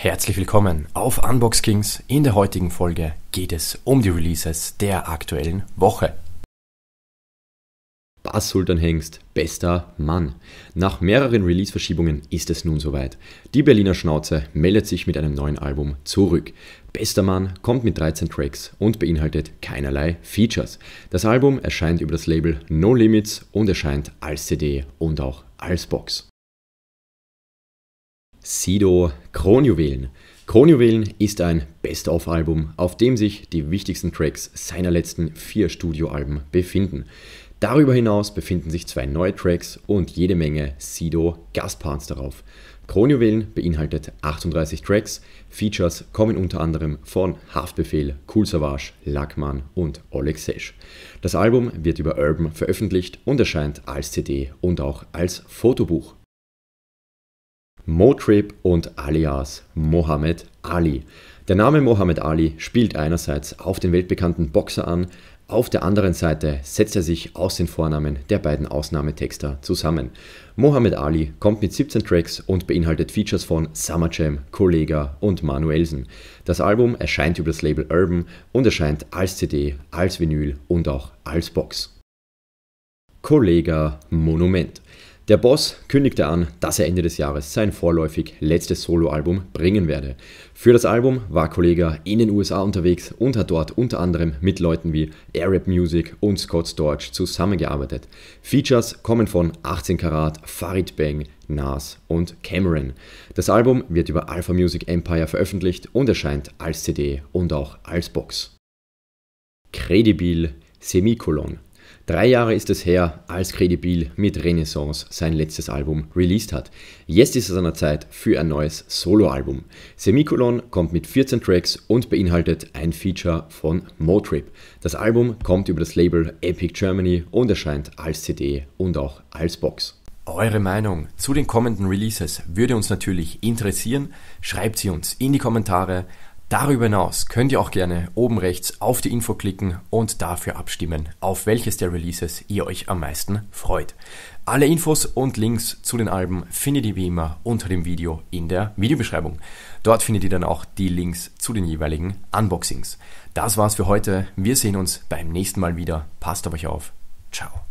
Herzlich willkommen auf Unbox Kings. In der heutigen Folge geht es um die Releases der aktuellen Woche. Bass Sultan Hengst, bester Mann. Nach mehreren Release-Verschiebungen ist es nun soweit. Die Berliner Schnauze meldet sich mit einem neuen Album zurück. Bester Mann kommt mit 13 Tracks und beinhaltet keinerlei Features. Das Album erscheint über das Label No Limits und erscheint als CD und auch als Box. Sido Kronjuwelen. Kronjuwelen ist ein Best-of-Album, auf dem sich die wichtigsten Tracks seiner letzten vier Studioalben befinden. Darüber hinaus befinden sich zwei neue Tracks und jede Menge Sido Gastparts darauf. Kronjuwelen beinhaltet 38 Tracks, Features kommen unter anderem von Haftbefehl, Cool Savage, Lackmann und Oleg Sesh. Das Album wird über Urban veröffentlicht und erscheint als CD und auch als Fotobuch. Motrip und alias Mohammed Ali. Der Name Mohammed Ali spielt einerseits auf den weltbekannten Boxer an, auf der anderen Seite setzt er sich aus den Vornamen der beiden Ausnahmetexter zusammen. Mohammed Ali kommt mit 17 Tracks und beinhaltet Features von Summer Jam, Kollega und Manuelsen. Das Album erscheint über das Label Urban und erscheint als CD, als Vinyl und auch als Box. Kollega Monument. Der Boss kündigte an, dass er Ende des Jahres sein vorläufig letztes Soloalbum bringen werde. Für das Album war Kollega in den USA unterwegs und hat dort unter anderem mit Leuten wie Arab Music und Scott Storch zusammengearbeitet. Features kommen von 18 Karat, Farid Bang, Nas und Cameron. Das Album wird über Alpha Music Empire veröffentlicht und erscheint als CD und auch als Box. Credibil Semikolon Drei Jahre ist es her, als Credibil mit Renaissance sein letztes Album released hat. Jetzt ist es an der Zeit für ein neues Soloalbum. Semikolon kommt mit 14 Tracks und beinhaltet ein Feature von Motrip. Das Album kommt über das Label Epic Germany und erscheint als CD und auch als Box. Eure Meinung zu den kommenden Releases würde uns natürlich interessieren. Schreibt sie uns in die Kommentare. Darüber hinaus könnt ihr auch gerne oben rechts auf die Info klicken und dafür abstimmen, auf welches der Releases ihr euch am meisten freut. Alle Infos und Links zu den Alben findet ihr wie immer unter dem Video in der Videobeschreibung. Dort findet ihr dann auch die Links zu den jeweiligen Unboxings. Das war's für heute. Wir sehen uns beim nächsten Mal wieder. Passt auf euch auf. Ciao.